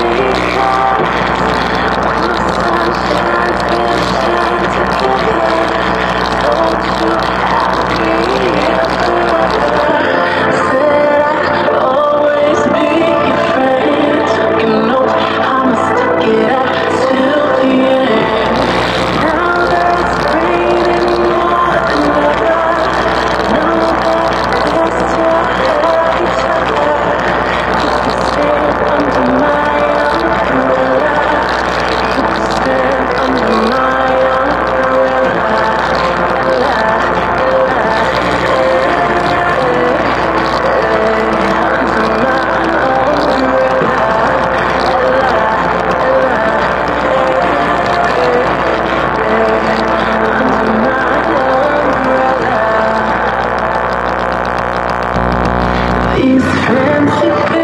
These friendships